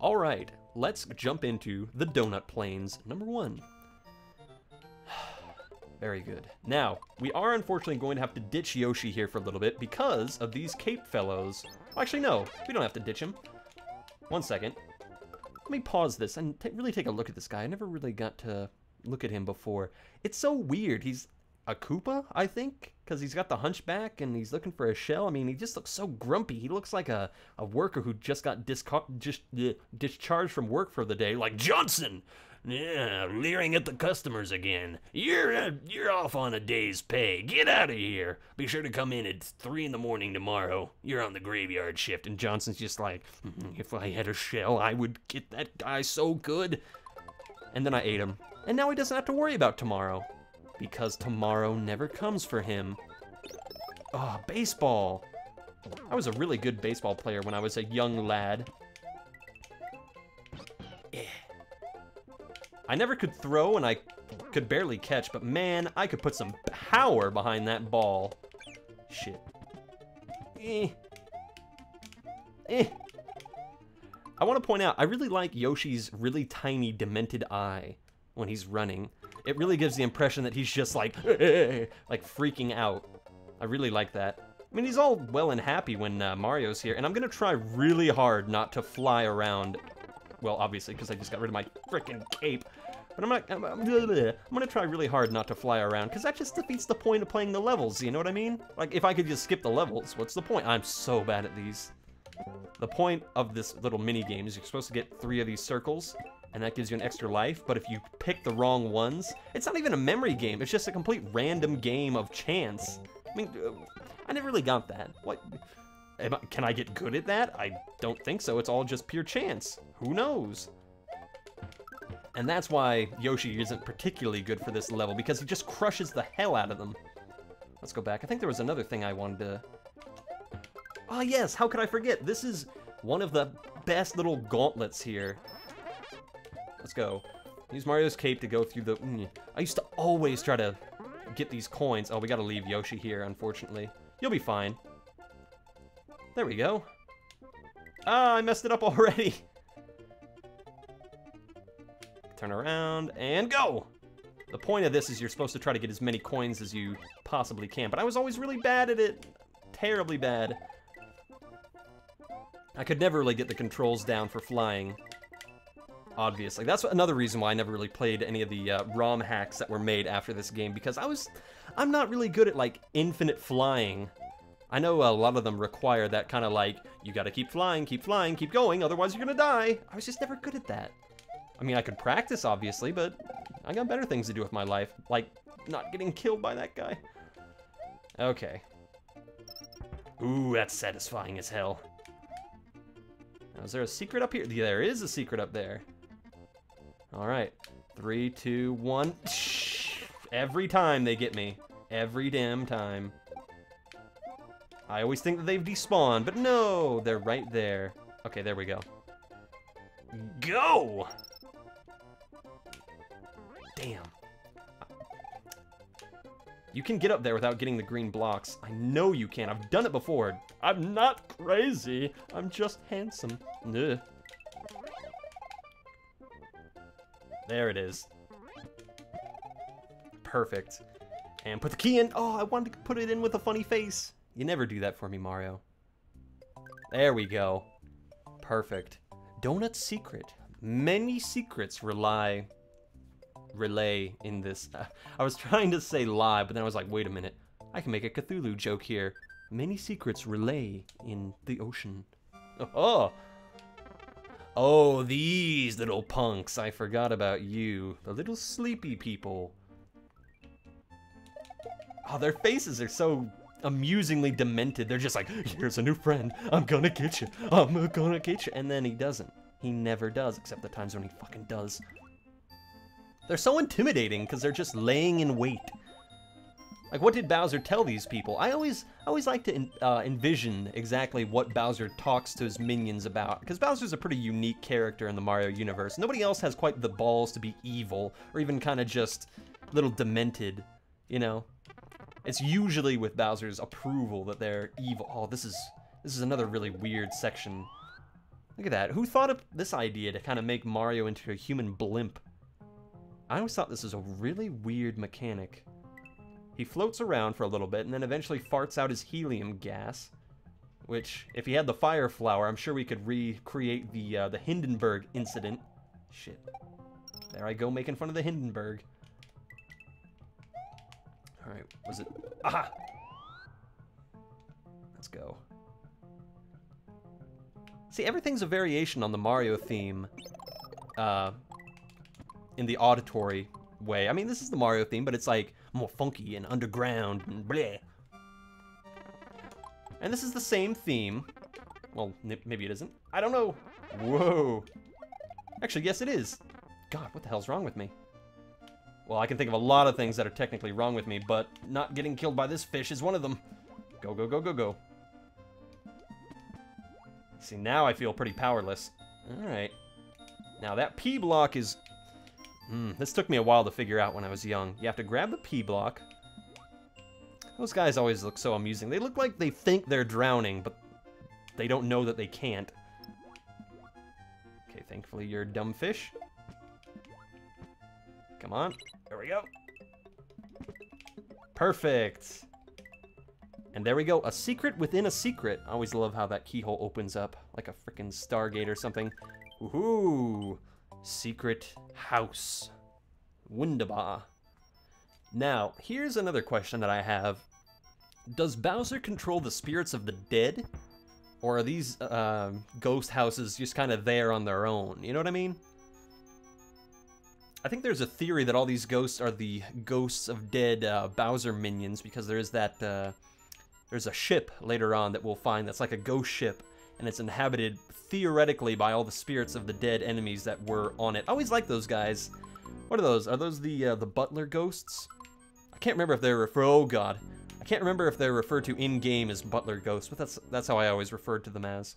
All right, let's jump into the Donut Plains, number one. Very good. Now, we are unfortunately going to have to ditch Yoshi here for a little bit because of these cape fellows. Well, actually, no, we don't have to ditch him. One second. Let me pause this and really take a look at this guy. I never really got to look at him before. It's so weird. He's a Koopa, I think, because he's got the hunchback and he's looking for a shell. I mean, he just looks so grumpy. He looks like a, a worker who just got just uh, discharged from work for the day, like Johnson. Yeah, leering at the customers again. You're uh, you're off on a day's pay. Get out of here. Be sure to come in at three in the morning tomorrow. You're on the graveyard shift. And Johnson's just like, mm, if I had a shell, I would get that guy so good. And then I ate him. And now he doesn't have to worry about tomorrow. Because tomorrow never comes for him. Oh, baseball. I was a really good baseball player when I was a young lad. I never could throw and I could barely catch, but man, I could put some power behind that ball. Shit. Eh. Eh. I want to point out, I really like Yoshi's really tiny demented eye when he's running. It really gives the impression that he's just like, like freaking out. I really like that. I mean, he's all well and happy when uh, Mario's here, and I'm gonna try really hard not to fly around. Well, obviously, because I just got rid of my freaking cape. But I'm not, I'm, I'm, I'm, gonna try really hard not to fly around, because that just defeats the point of playing the levels, you know what I mean? Like, if I could just skip the levels, what's the point? I'm so bad at these. The point of this little mini game is you're supposed to get three of these circles, and that gives you an extra life, but if you pick the wrong ones, it's not even a memory game, it's just a complete random game of chance. I mean, uh, I never really got that. What? I, can I get good at that? I don't think so, it's all just pure chance. Who knows? And that's why Yoshi isn't particularly good for this level, because he just crushes the hell out of them. Let's go back. I think there was another thing I wanted to... Oh yes, how could I forget? This is one of the best little gauntlets here. Let's go. Use Mario's cape to go through the... Mm. I used to always try to get these coins. Oh, we gotta leave Yoshi here, unfortunately. You'll be fine. There we go. Ah, I messed it up already. Turn around and go! The point of this is you're supposed to try to get as many coins as you possibly can, but I was always really bad at it. Terribly bad. I could never really get the controls down for flying. Obviously. That's another reason why I never really played any of the uh, ROM hacks that were made after this game, because I was... I'm not really good at, like, infinite flying. I know a lot of them require that kind of like, you gotta keep flying, keep flying, keep going, otherwise you're gonna die. I was just never good at that. I mean, I could practice, obviously, but I got better things to do with my life, like not getting killed by that guy. Okay. Ooh, that's satisfying as hell. Now, is there a secret up here? There is a secret up there. All right. Three, two, one. Every time they get me. Every damn time. I always think that they've despawned, but no, they're right there. Okay, there we go. Go! Damn. You can get up there without getting the green blocks. I know you can. I've done it before. I'm not crazy. I'm just handsome. Ugh. There it is. Perfect. And put the key in. Oh, I wanted to put it in with a funny face. You never do that for me, Mario. There we go. Perfect. Donut secret. Many secrets rely relay in this. Uh, I was trying to say lie, but then I was like, wait a minute. I can make a Cthulhu joke here. Many secrets relay in the ocean. Oh, oh, these little punks. I forgot about you. The little sleepy people. Oh, their faces are so amusingly demented. They're just like, here's a new friend. I'm gonna get you. I'm gonna get you. And then he doesn't. He never does, except the times when he fucking does. They're so intimidating because they're just laying in wait. Like, what did Bowser tell these people? I always, I always like to uh, envision exactly what Bowser talks to his minions about, because Bowser's a pretty unique character in the Mario universe. Nobody else has quite the balls to be evil, or even kind of just little demented, you know? It's usually with Bowser's approval that they're evil. Oh, this is, this is another really weird section. Look at that. Who thought of this idea to kind of make Mario into a human blimp? I always thought this was a really weird mechanic. He floats around for a little bit and then eventually farts out his helium gas. Which, if he had the fire flower, I'm sure we could recreate the uh, the Hindenburg incident. Shit. There I go making fun of the Hindenburg. Alright, was it... Aha! Let's go. See, everything's a variation on the Mario theme. Uh, in the auditory way. I mean, this is the Mario theme, but it's like more funky and underground and bleh. And this is the same theme. Well, maybe it isn't. I don't know. Whoa. Actually, yes, it is. God, what the hell's wrong with me? Well, I can think of a lot of things that are technically wrong with me, but not getting killed by this fish is one of them. Go, go, go, go, go. See, now I feel pretty powerless. Alright. Now, that P block is... Hmm, this took me a while to figure out when I was young. You have to grab the P block, those guys always look so amusing. They look like they think they're drowning, but they don't know that they can't. Okay, thankfully you're a dumb fish. Come on. There we go. Perfect. And there we go. A secret within a secret. I always love how that keyhole opens up like a freaking Stargate or something. Woohoo! Secret house. Wunderbar. Now, here's another question that I have does Bowser control the spirits of the dead? Or are these uh, ghost houses just kind of there on their own? You know what I mean? I think there's a theory that all these ghosts are the ghosts of dead uh, Bowser minions because there is that, uh, there's a ship later on that we'll find that's like a ghost ship and it's inhabited theoretically by all the spirits of the dead enemies that were on it. I always like those guys. What are those? Are those the uh, the butler ghosts? I can't remember if they're for. Oh god, I can't remember if they're referred to in-game as Butler Ghosts, but that's that's how I always referred to them as.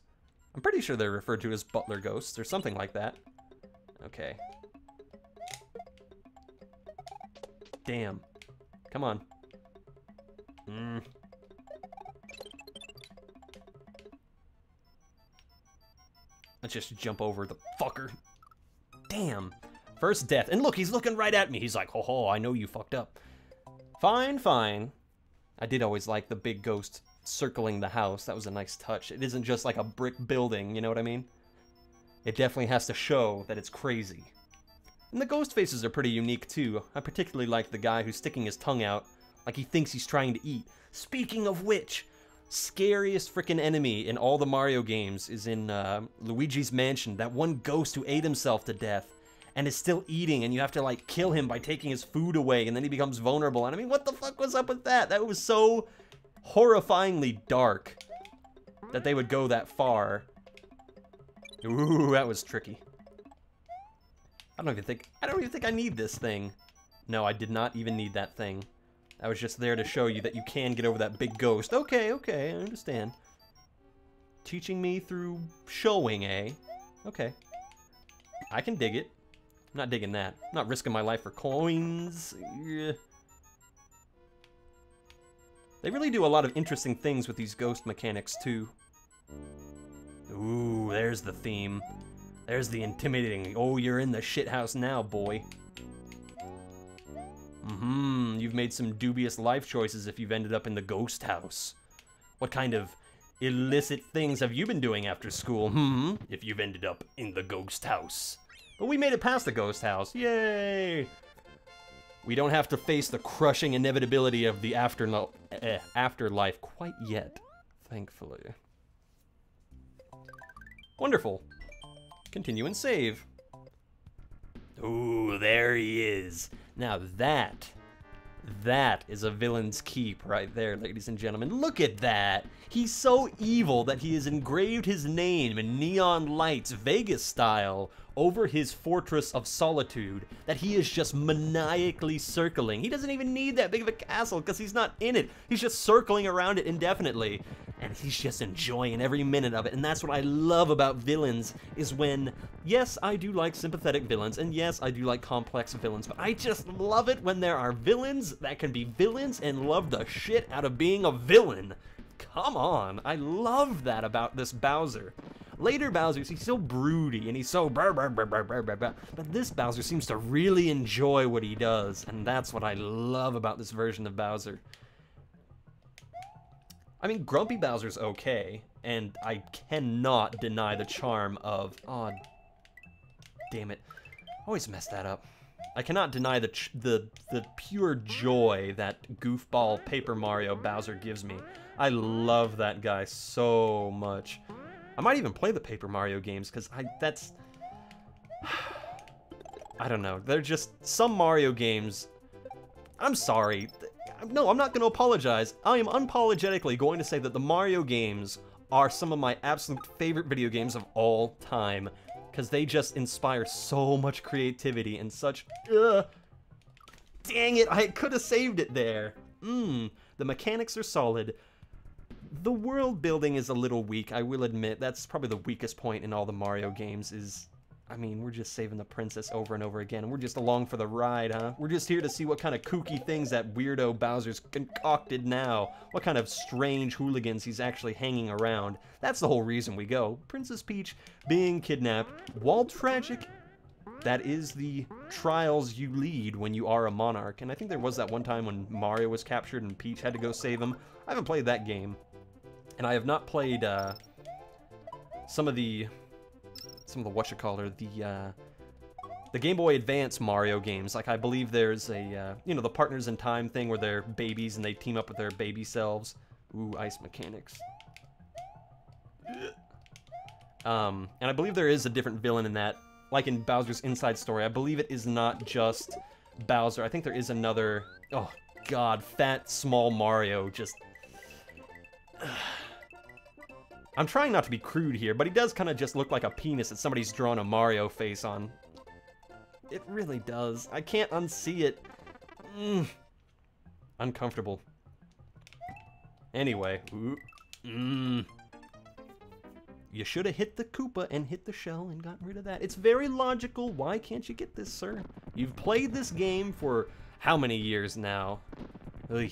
I'm pretty sure they're referred to as Butler Ghosts or something like that. Okay. Damn. Come on. Mm. Let's just jump over the fucker. Damn. First death. And look, he's looking right at me. He's like, ho ho, I know you fucked up. Fine, fine. I did always like the big ghost circling the house. That was a nice touch. It isn't just like a brick building, you know what I mean? It definitely has to show that it's crazy. And the ghost faces are pretty unique too. I particularly like the guy who's sticking his tongue out like he thinks he's trying to eat. Speaking of which, scariest freaking enemy in all the Mario games is in uh, Luigi's Mansion. That one ghost who ate himself to death and is still eating and you have to like kill him by taking his food away and then he becomes vulnerable. And I mean, what the fuck was up with that? That was so horrifyingly dark that they would go that far. Ooh, that was tricky. I don't even think, I don't even think I need this thing. No, I did not even need that thing. I was just there to show you that you can get over that big ghost. Okay, okay, I understand. Teaching me through showing, eh? Okay. I can dig it. I'm not digging that. I'm not risking my life for coins. They really do a lot of interesting things with these ghost mechanics, too. Ooh, there's the theme. There's the intimidating, oh, you're in the shithouse now, boy. Mm-hmm, you've made some dubious life choices if you've ended up in the ghost house. What kind of illicit things have you been doing after school, hmm, if you've ended up in the ghost house? But we made it past the ghost house. Yay! We don't have to face the crushing inevitability of the eh, afterlife quite yet, thankfully. Wonderful. Continue and save. Ooh, there he is. Now that that is a villain's keep right there, ladies and gentlemen. Look at that. He's so evil that he has engraved his name in neon lights, Vegas style, over his Fortress of Solitude that he is just maniacally circling. He doesn't even need that big of a castle because he's not in it. He's just circling around it indefinitely. And he's just enjoying every minute of it. And that's what I love about villains is when, yes, I do like sympathetic villains, and yes, I do like complex villains, but I just love it when there are villains that can be villains and love the shit out of being a villain. Come on, I love that about this Bowser. Later Bowser's, he's so broody and he's so brr, brr, brr, brr, brr, brr, brr. But this Bowser seems to really enjoy what he does, and that's what I love about this version of Bowser. I mean, Grumpy Bowser's okay, and I cannot deny the charm of... Oh, damn it. Always mess that up. I cannot deny the, the, the pure joy that goofball Paper Mario Bowser gives me. I love that guy so much. I might even play the Paper Mario games, because I that's... I don't know. They're just... Some Mario games... I'm sorry. No, I'm not going to apologize. I am unapologetically going to say that the Mario games are some of my absolute favorite video games of all time. Because they just inspire so much creativity and such... Ugh. Dang it, I could have saved it there. Mmm, the mechanics are solid. The world building is a little weak, I will admit. That's probably the weakest point in all the Mario games is I mean, we're just saving the princess over and over again. We're just along for the ride, huh? We're just here to see what kind of kooky things that weirdo Bowser's concocted now. What kind of strange hooligans he's actually hanging around. That's the whole reason we go. Princess Peach being kidnapped, while tragic, that is the trials you lead when you are a monarch. And I think there was that one time when Mario was captured and Peach had to go save him. I haven't played that game. And I have not played uh, some of the some of the what you call her the uh, the Game Boy Advance Mario games. Like I believe there's a uh, you know the Partners in Time thing where they're babies and they team up with their baby selves. Ooh, ice mechanics. Um, and I believe there is a different villain in that, like in Bowser's Inside Story. I believe it is not just Bowser. I think there is another. Oh God, fat small Mario just. I'm trying not to be crude here, but he does kind of just look like a penis that somebody's drawn a Mario face on. It really does. I can't unsee it. Mm. Uncomfortable. Anyway. Mm. You should have hit the Koopa and hit the shell and gotten rid of that. It's very logical. Why can't you get this, sir? You've played this game for how many years now? Ugh.